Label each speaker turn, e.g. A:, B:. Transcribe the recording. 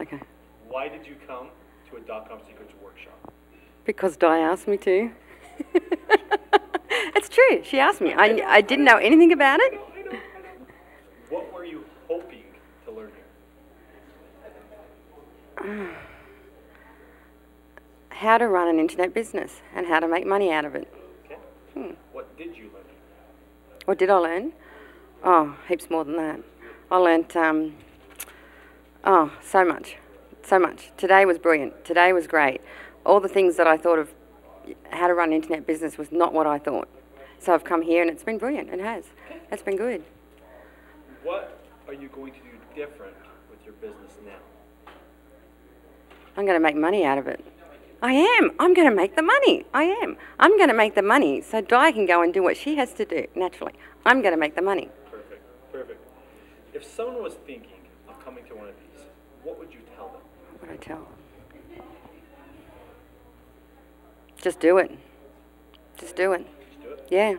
A: Okay.
B: Why did you come to a dot com secrets workshop?
A: Because Di asked me to. it's true. She asked me. I, I didn't know anything about it.
B: I know, I know. What were you hoping to learn here?
A: How to run an internet business and how to make money out of it.
B: Okay. What did you learn?
A: What did I learn? Oh, heaps more than that. I learnt, um, oh, so much. So much. Today was brilliant. Today was great. All the things that I thought of how to run an internet business was not what I thought. So I've come here and it's been brilliant. It has. It's been good.
B: What are you going to do different with your business now?
A: I'm going to make money out of it. I am. I'm going to make the money. I am. I'm going to make the money so Di can go and do what she has to do naturally. I'm going to make the money.
B: Perfect. Perfect. If someone was thinking coming to one of these, what would you tell them?
A: What would I tell them? Just do it. Just do it.
B: Just do it.
A: Yeah.